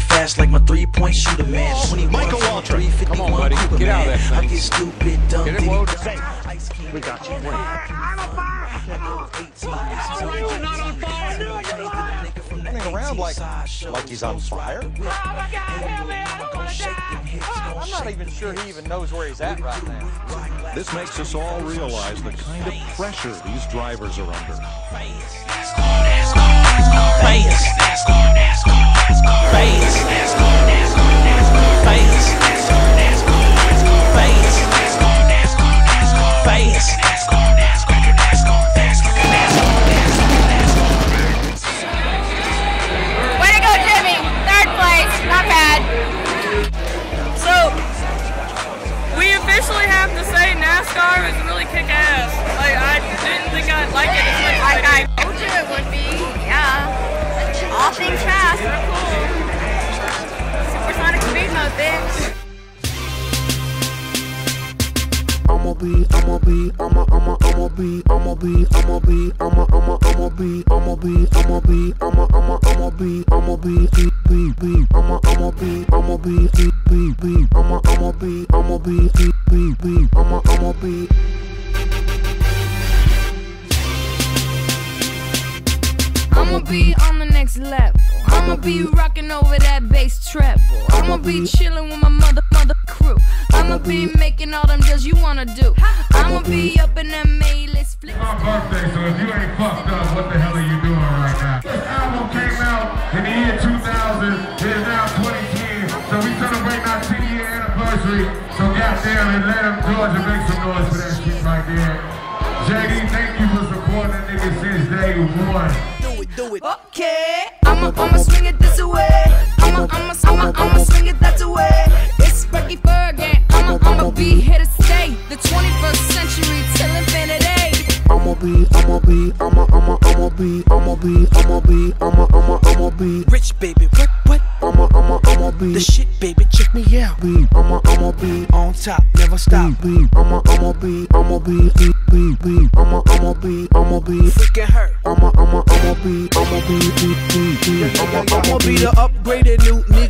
fast like my three-point shooter, man. 21 Michael from Waltrip. 351 Come on, buddy. Cougar, Get out of man. that I thing. get stupid, dumb, Get it, diddy, Woj. dumb. Ice King. We got you. Running around like, like he's on fire? I'm not even sure he even knows where he's at right now. This makes us all realize the kind of pressure these drivers are under. Like it as much as I, I, I told you it would be, yeah. All things fast, we're cool. Supersonic speed mode, bitch. I'ma be, I'ma be, I'ma, I'ma, I'ma be, I'ma be, I'ma be, I'ma, I'ma, I'ma be, I'ma be, I'ma be, I'ma, I'ma, I'ma be, I'ma be, be, be, be, I'ma, I'ma be, I'ma be, be, be, be, I'ma, I'ma be, I'ma be, be, be, be, I'ma, I'ma be. Be on the next level. I'ma be rocking over that bass treble. I'ma be chilling with my mother mother crew. I'ma be making all them deals you wanna do. I'ma be up in that A-list flick. my birthday, so if you ain't fucked up, what the hell are you doing right now? This album came out in the year 2000. It is now 2010, so we celebrate our 10 year anniversary. So goddamn Atlanta, Georgia, make some noise for that shit right there. JD, thank you for supporting the nigga since day one. Okay, I'ma I'ma swing it this way. I'ma I'ma I'ma I'ma swing it that way. It's Sparky Fergie. I'ma I'ma be here to stay. The 21st century till infinity. I'ma be, I'ma be, I'ma, I'ma, I'ma be, I'ma be, I'ma be, I'ma, I'ma, I'ma be, Rich baby, what, what? I'ma, I'ma, I'ma be, The shit, baby, check me out. be, I'ma, I'ma be, On top, never stop. be, I'ma, I'ma be, I'ma be, be, be, be, I'ma, I'ma be, I'ma be, Freaking hurt. I'ma, I'ma, I'ma be, I'ma be, be, be, be, I'ma, I'ma be. the upgraded new nigga.